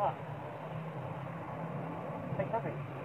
Huh. Take nothing.